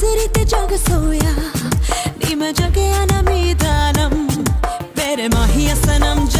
குசிரித்து ஜோக soya நீம ஜோகையான மீதானம் வேற மாஹிய சனம் Joe